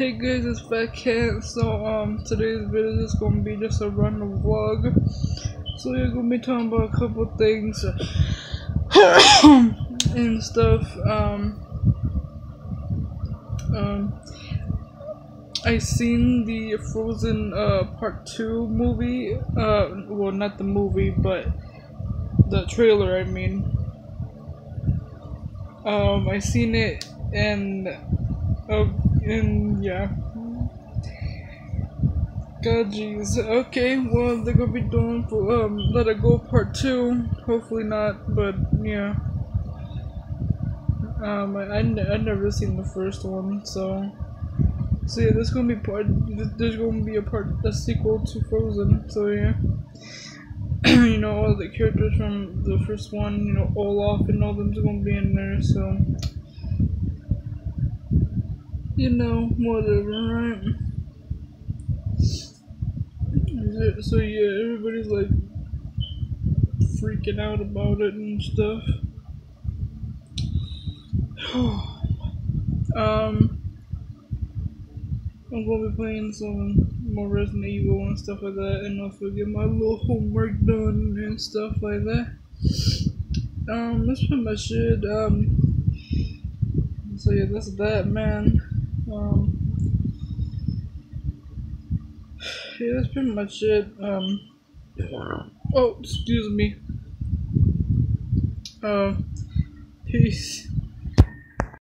Hey guys, it's Phat Cat. So um, today's video is gonna be just a random vlog. So we're gonna be talking about a couple things and stuff. Um, um, I seen the Frozen uh Part Two movie. Uh, well, not the movie, but the trailer. I mean, um, I seen it and uh, and yeah. God jeez. Okay, well they're gonna be doing for um Let It Go Part Two. Hopefully not, but yeah. Um, I I, I never seen the first one, so so yeah, there's gonna be part. There's gonna be a part a sequel to Frozen. So yeah. you know all the characters from the first one, you know Olaf and all them's gonna be in there. So you know, whatever, right? So yeah, everybody's like freaking out about it and stuff. um, I'm gonna be playing some more Resident Evil and stuff like that, and also get my little homework done and stuff like that. Um, that's pretty much it. Um, so yeah, that's that, man. Um, yeah, that's pretty much it. Um, oh, excuse me. Uh, peace.